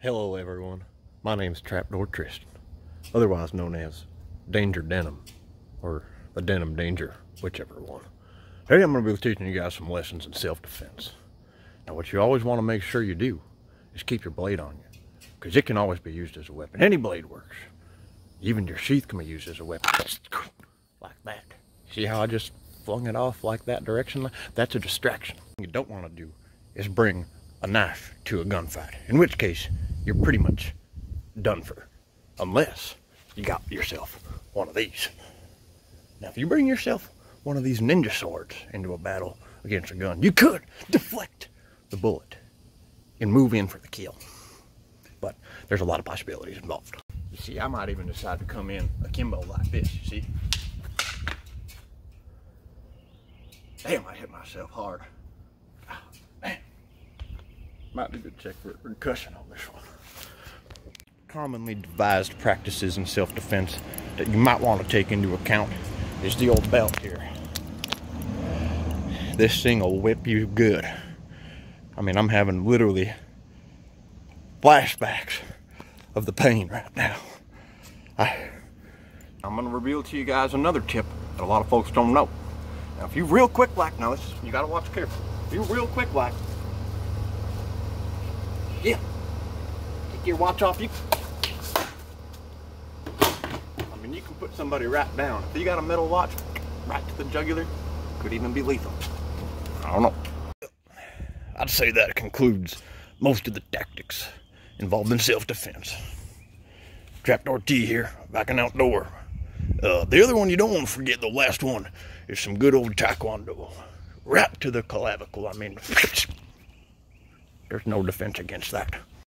Hello everyone, my name is Trapdoor Tristan, otherwise known as Danger Denim, or the Denim Danger, whichever one. Today I'm going to be teaching you guys some lessons in self-defense. Now what you always want to make sure you do is keep your blade on you, because it can always be used as a weapon. Any blade works. Even your sheath can be used as a weapon, like that. See how I just flung it off like that direction? That's a distraction. What you don't want to do is bring a knife to a gunfight, in which case you're pretty much done for, unless you got yourself one of these. Now, if you bring yourself one of these ninja swords into a battle against a gun, you could deflect the bullet and move in for the kill. But there's a lot of possibilities involved. You see, I might even decide to come in akimbo like this, you see? Damn, I hit myself hard. Ah, man. Might be good check for a concussion on this one. Commonly devised practices in self-defense that you might want to take into account is the old belt here. This thing will whip you good. I mean, I'm having literally flashbacks of the pain right now. I, I'm gonna reveal to you guys another tip that a lot of folks don't know. Now, if you real quick like, now this, you gotta watch careful. If you real quick like, yeah, take your watch off you. Mean, you can put somebody right down. If you got a metal watch, right to the jugular, could even be lethal. I don't know. I'd say that concludes most of the tactics involved in self-defense. Trapdoor T here, back and outdoor. Uh, the other one you don't want to forget, the last one, is some good old taekwondo. Right to the clavicle, I mean, there's no defense against that.